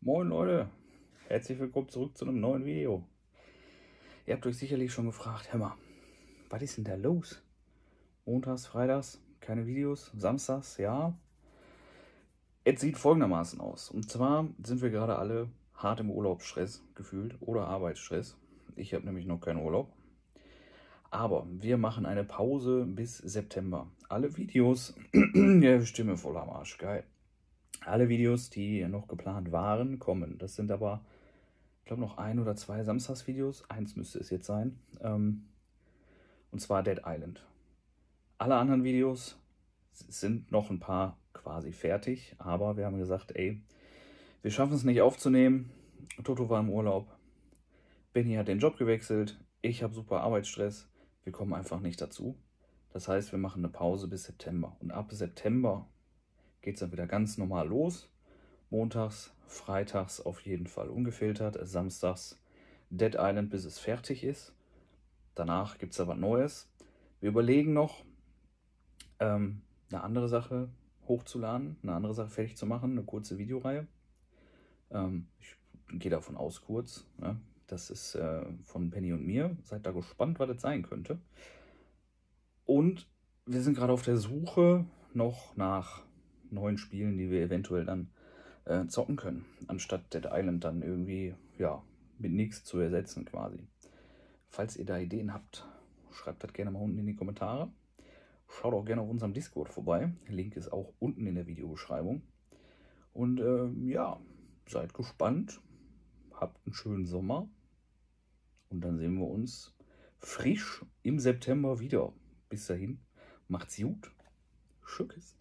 Moin Leute, herzlich willkommen zurück zu einem neuen Video. Ihr habt euch sicherlich schon gefragt, hör mal, was ist denn da los? Montags, Freitags, keine Videos, Samstags, ja. Es sieht folgendermaßen aus. Und zwar sind wir gerade alle hart im Urlaubsstress gefühlt oder Arbeitsstress. Ich habe nämlich noch keinen Urlaub. Aber wir machen eine Pause bis September. Alle Videos, ja, Stimme voll am Arsch, geil. Alle Videos, die noch geplant waren, kommen. Das sind aber, ich glaube, noch ein oder zwei Samstagsvideos. Eins müsste es jetzt sein. Ähm, und zwar Dead Island. Alle anderen Videos sind noch ein paar quasi fertig, aber wir haben gesagt, ey, wir schaffen es nicht aufzunehmen. Toto war im Urlaub. Benny hat den Job gewechselt. Ich habe super Arbeitsstress. Wir kommen einfach nicht dazu. Das heißt, wir machen eine Pause bis September. Und ab September geht es dann wieder ganz normal los. Montags, freitags auf jeden Fall ungefiltert, samstags Dead Island, bis es fertig ist. Danach gibt es aber Neues. Wir überlegen noch, ähm, eine andere Sache hochzuladen, eine andere Sache fertig zu machen, eine kurze Videoreihe. Ähm, ich gehe davon aus kurz. Ne? Das ist äh, von Penny und mir. Seid da gespannt, was das sein könnte. Und wir sind gerade auf der Suche noch nach neuen Spielen, die wir eventuell dann äh, zocken können, anstatt Dead Island dann irgendwie ja mit nichts zu ersetzen quasi. Falls ihr da Ideen habt, schreibt das gerne mal unten in die Kommentare. Schaut auch gerne auf unserem Discord vorbei. Link ist auch unten in der Videobeschreibung. Und äh, ja, seid gespannt. Habt einen schönen Sommer. Und dann sehen wir uns frisch im September wieder. Bis dahin, macht's gut. Schückes.